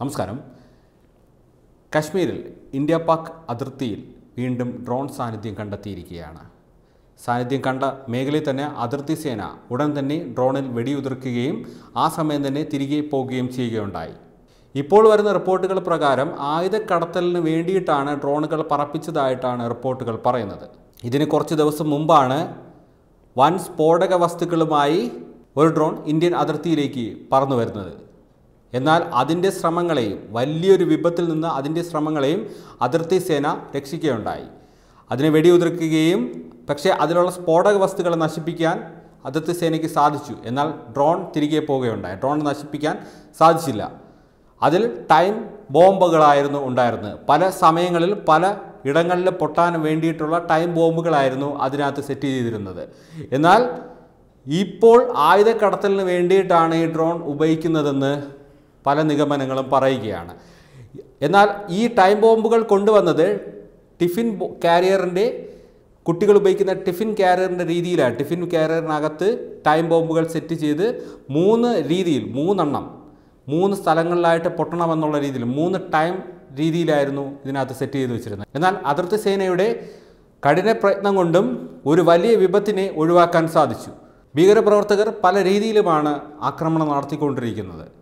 നമസ്കാരം. കശ്മീരിൽ ഇന്ത്യ പാക് അതിർത്തിയിൽ വീണ്ടും ഡ്രോൺ സാന്നിധ്യം കണ്ടെത്തിയിരിക്കുകയാണ്. സാന്നിധ്യം കണ്ട മേഖലയിൽ തന്നെ അതിർത്തി സേന ഉടൻ തന്നെ ഡ്രോണിൽ വെടിയുതിർക്കുകയും ആ സമയം തന്നെ തിരികെ പോവുകയും ചെയ്യുകയുണ്ടായി. ഇപ്പോൾ വരുന്ന റിപ്പോർട്ടുകൾ പ്രകാരം ആയുധ കടത്തലിന് വേണ്ടിയിട്ടാണ് ഡ്രോണുകൾ പറപ്പിച്ചതായിട്ടാണ് റിപ്പോർട്ടുകൾ പറയുന്നത്. ഇതിന് കുറച്ച് ദിവസം മുമ്പാണ് വൻ സ്ഫോടക വസ്തുക്കളുമായി ഒരു ഡ്രോൺ ഇന്ത്യൻ അതിർത്തിയിലേക്ക് പറന്നു വരുന്നത് എന്നാൽ അതിന്റെ ശ്രമങ്ങളെയും വലിയൊരു വിപത്തിൽ നിന്ന് അതിന്റെ ശ്രമങ്ങളെയും അതിർത്തി സേന രക്ഷിക്കുകയുണ്ടായി. അതിനെ വെടിയുതിർക്കുകയും പക്ഷേ അതിലുള്ള സ്ഫോടക വസ്തുക്കളെ നശിപ്പിക്കാൻ അതിർത്തി സേനയ്ക്ക് സാധിച്ചു. എന്നാൽ ഡ്രോൺ തിരികെ പോവുകയുണ്ടായി. ഡ്രോൺ നശിപ്പിക്കാൻ സാധിച്ചില്ല. അതിൽ ടൈം ബോംബുകളായിരുന്നു ഉണ്ടായിരുന്നത്. പല സമയങ്ങളിൽ പല ഇടങ്ങളിൽ പൊട്ടാൻ വേണ്ടിയിട്ടുള്ള ടൈം ബോംബുകളായിരുന്നു അതിനകത്ത് സെറ്റ് ചെയ്തിരുന്നത്. എന്നാൽ ഇപ്പോൾ ആയുധക്കടത്തലിന് വേണ്ടിയിട്ടാണ് ഈ ഡ്രോൺ ഉപയോഗിക്കുന്നതെന്ന് പല നിഗമനങ്ങളും പറയുകയാണ്. എന്നാൽ ഈ ടൈം ബോംബുകൾ കൊണ്ടുവന്നത് ടിഫിൻ കാരിയറിന്റെ കുട്ടികൾ ഉപയോഗിക്കുന്ന ടിഫിൻ കാരിയറിന്റെ രീതിയിലാണ്. ടിഫിൻ കാരിയറിനകത്ത് ടൈം ബോംബുകൾ സെറ്റ് ചെയ്ത് മൂന്ന് രീതിയിൽ മൂന്നെണ്ണം മൂന്ന് സ്ഥലങ്ങളിലായിട്ട് പൊട്ടണമെന്നുള്ള രീതിയിൽ മൂന്ന് ടൈം രീതിയിലായിരുന്നു ഇതിനകത്ത് സെറ്റ് ചെയ്ത് വെച്ചിരുന്നത്. എന്നാൽ അതിർത്തി സേനയുടെ കഠിന പ്രയത്നം കൊണ്ടും ഒരു വലിയ വിപത്തിനെ ഒഴിവാക്കാൻ സാധിച്ചു. ഭീകരപ്രവർത്തകർ പല രീതിയിലുമാണ് ആക്രമണം നടത്തിക്കൊണ്ടിരിക്കുന്നത്.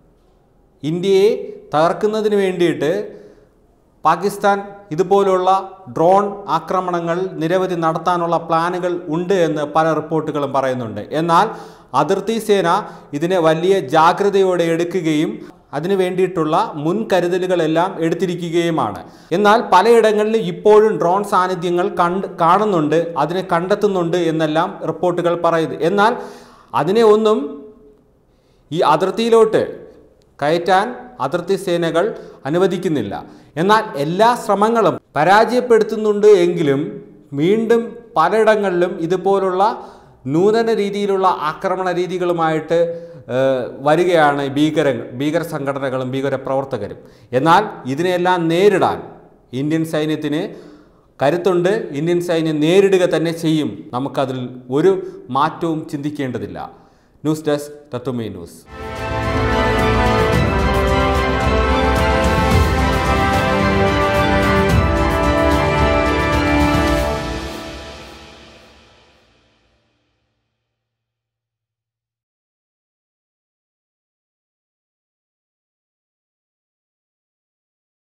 ഇന്ത്യയെ തകർക്കുന്നതിന് വേണ്ടിയിട്ട് പാകിസ്ഥാൻ ഇതുപോലുള്ള ഡ്രോൺ ആക്രമണങ്ങൾ നിരവധി നടത്താനുള്ള പ്ലാനുകൾ ഉണ്ട് എന്ന് പല റിപ്പോർട്ടുകളും പറയുന്നുണ്ട്. എന്നാൽ അതിർത്തി സേന ഇതിനെ വലിയ ജാഗ്രതയോടെ എടുക്കുകയും അതിനു വേണ്ടിയിട്ടുള്ള മുൻകരുതലുകളെല്ലാം എടുത്തിരിക്കുകയുമാണ്. എന്നാൽ പലയിടങ്ങളിൽ ഇപ്പോഴും ഡ്രോൺ സാന്നിധ്യങ്ങൾ കണ്ട് കാണുന്നുണ്ട് അതിനെ കണ്ടെത്തുന്നുണ്ട് എന്നെല്ലാം റിപ്പോർട്ടുകൾ പറയുന്നു. എന്നാൽ അതിനെ ഒന്നും ഈ അതിർത്തിയിലോട്ട് കയറ്റാൻ അതിർത്തി സേനകൾ അനുവദിക്കുന്നില്ല. എന്നാൽ എല്ലാ ശ്രമങ്ങളും പരാജയപ്പെടുത്തുന്നുണ്ട് എങ്കിലും വീണ്ടും പലയിടങ്ങളിലും ഇതുപോലുള്ള നൂതന രീതിയിലുള്ള ആക്രമണ രീതികളുമായിട്ട് വരികയാണ് ഭീകര ഭീകര സംഘടനകളും ഭീകര പ്രവർത്തകരും. എന്നാൽ ഇതിനെല്ലാം നേരിടാൻ ഇന്ത്യൻ സൈന്യത്തിന് കരുത്തുണ്ട്. ഇന്ത്യൻ സൈന്യം നേരിടുക തന്നെ ചെയ്യും. നമുക്കതിൽ ഒരു മാറ്റവും ചിന്തിക്കേണ്ടതില്ല. ന്യൂസ് ഡെസ്ക് തത്വമേ ന്യൂസ്.